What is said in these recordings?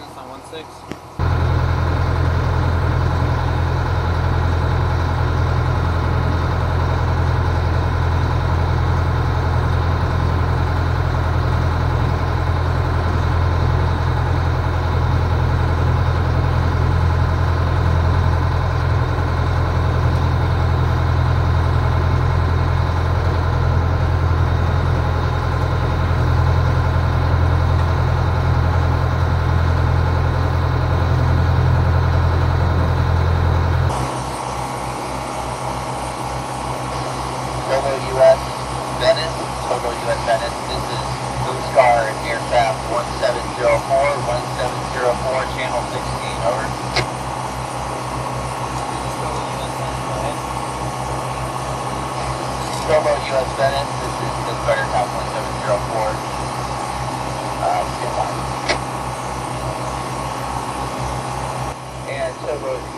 minus on 1-6.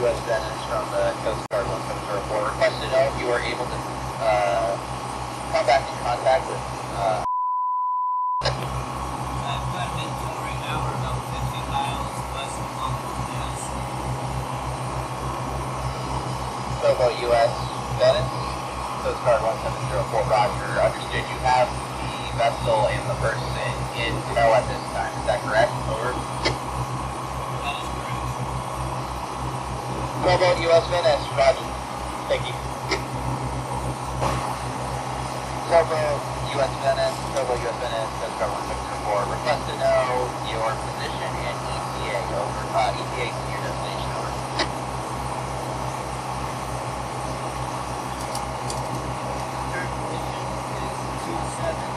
US Venice from the Coast Guard 1704. Request to know if you are able to uh, come back in contact with uh, I've got a vehicle right about 50 miles west of Longboat Pass. Towboat US Venice, Coast Guard 1704. Roger. Understood you have the vessel and the person in tow at this time. Is that correct? Over. That is correct. Towboat US Venice. Roger. Thank you. Towboat US Venice, Towboat US Venice, Coast Guard 1704. Request to know your position and ETA. Over. Uh, ETA to your destination. Over. Current position is 27-24.051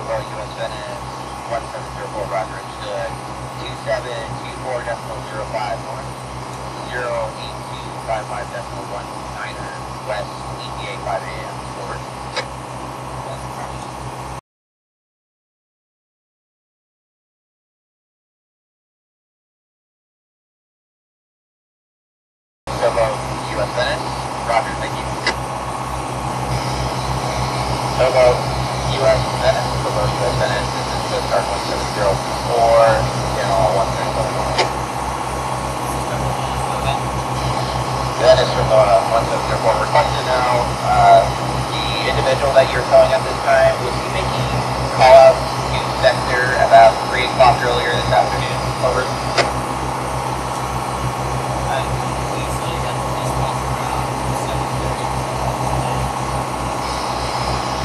Towboat US Venice, 1704. Roger. Understood. 2724 decimal 05 north. 08255 decimal 19er west. ETA 5 a.m. Over. US Venice. Roger. Thank you. Towboat US uh, Venice. Towboat US Venice. This is Coast Guard 1704. Channel 1311. Venice from uh, 1704. Request to know uh, the individual that you're towing at this time, was making call out to sector about 3 o'clock earlier this afternoon? Over.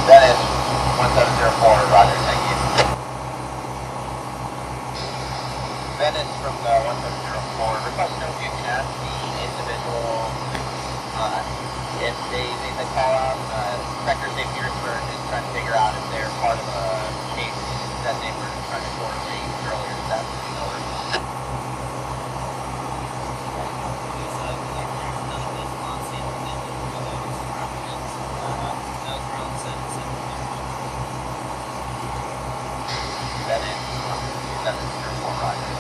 Venice 1704. Roger. Thank you. Venice from the 1704. Request to know if you can ask the individual uh, if they made the call out. Uh, Sector St. Petersburg is trying to figure out if they're part of a case that they were trying to correlate earlier this afternoon. Over. Venice 1704. Roger.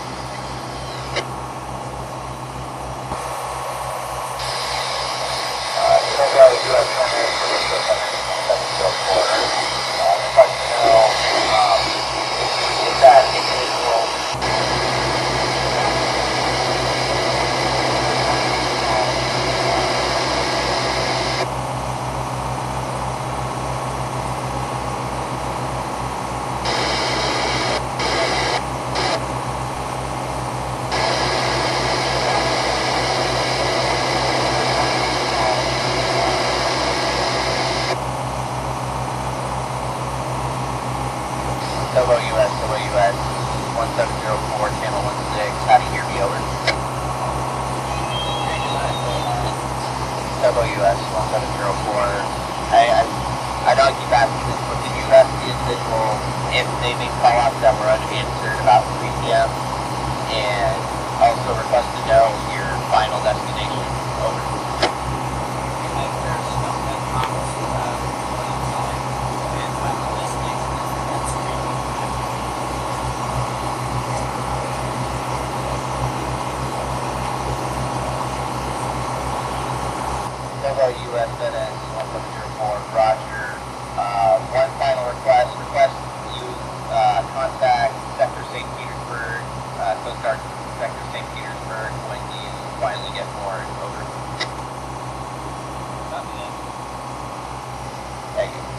Uh, Towboat US Venice, Towboat US Venice 1704. Uh, request to know um, if that individual Towboat US, Towboat US, 1704, channel 16, how do you hear me over? Towboat US, 1704, I, I, I know I keep asking this, but did you ask the individual if they made call-outs that were unanswered about 3 p.m.? And also request to know your final destination, over. Towboat US Venice 1704, Roger. Uh, one final request, request you uh, contact Sector St. Petersburg, uh, Coast Guard Sector St. Petersburg when you finally get board, over. Thank you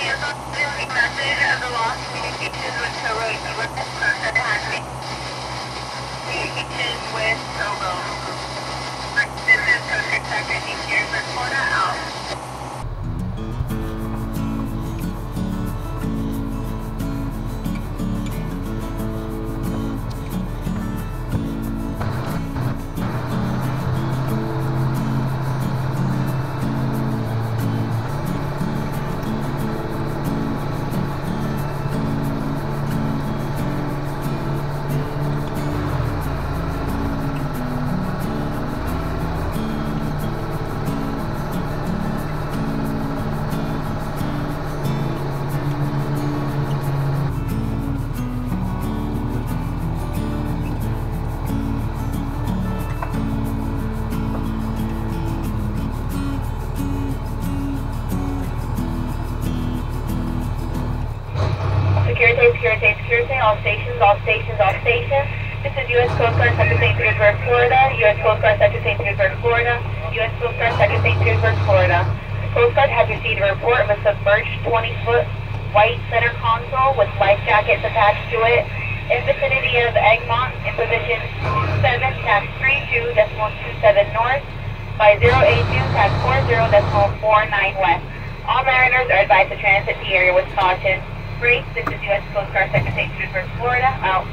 This message of the lost communications has communications with Towboat. This is Secretary here for Florida out. Stations. This is U.S. Coast Guard Sector St. Petersburg, Florida. U.S. Coast Guard Sector St. Petersburg, Florida. U.S. Coast Guard Sector St. Petersburg, Florida. Coast Guard has received a report of a submerged 20-foot white center console with life jackets attached to it in vicinity of Egmont in position 7 tax 32 decimal 27 north by 082 tax 40 decimal 49 west. All mariners are advised to transit the area with caution. Great, this is U.S. Coast Guard Sector St. Petersburg, Florida, out.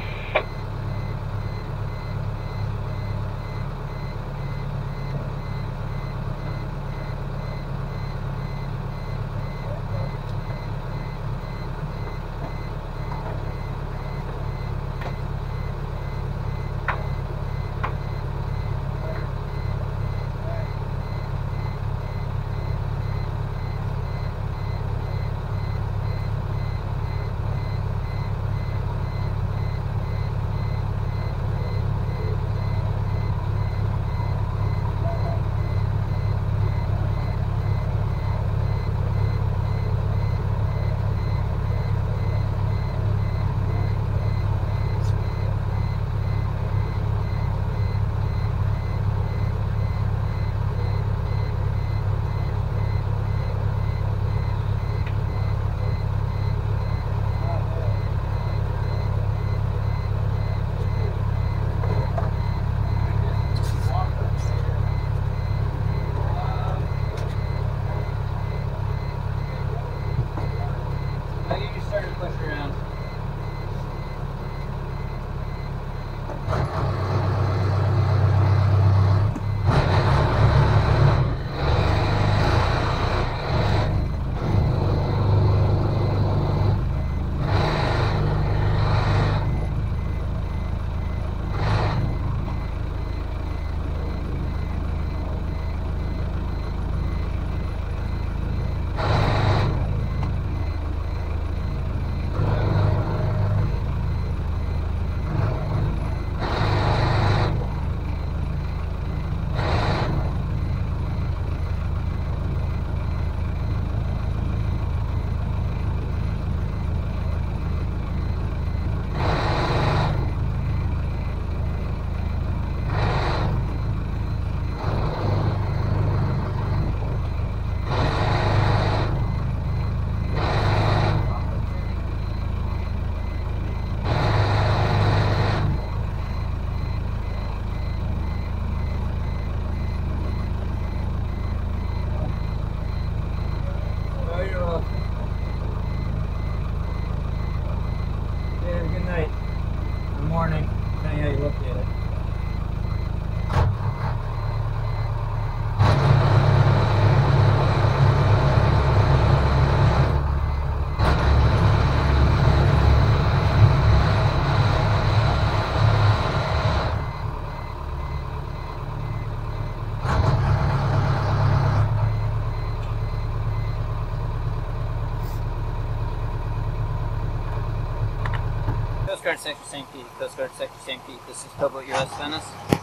Guard Sector St. Pete, Coast Guard Sector St. Pete. This is Towboat US Venice.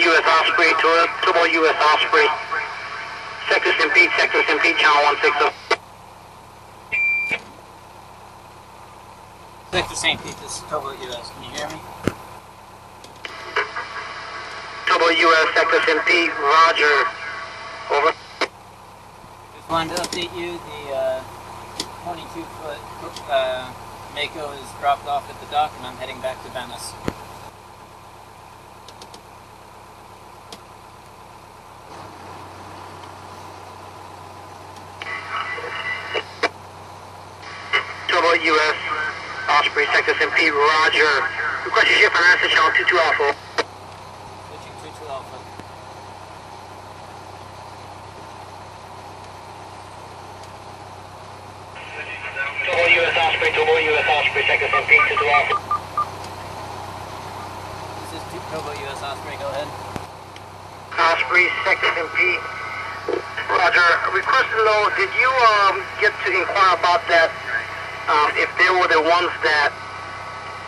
US Osprey, Towboat US Osprey. Sector St. Pete, Sector St. Pete, channel 160. Sector St. Pete, this is Towboat US. Can you hear me? Towboat US, Sector St. Pete, Roger. Over. Just wanted to update you. The uh, 22 foot uh, Mako is dropped off at the dock, and I'm heading back to Venice. Towboat US, Osprey, Sector St. Pete, Roger. Request your shift on answer channel 22 Alpha. Switching 22 Alpha. Towboat US Osprey, Towboat US Osprey, Sector St. Pete, 22 Alpha. This is Tu- Towboat US Osprey. Go ahead. Osprey, Sector St. Pete. Roger, request to did you um, get to inquire about that, um, if they were the ones that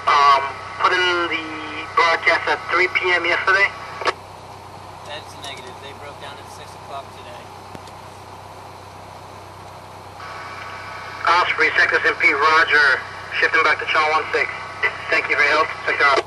um, put in the broadcast at 3 p.m. yesterday? That's negative. They broke down at 6 o'clock today. Osprey, Sector St. Pete, Roger. Shifting back to channel 16. Thank you for your help. Sector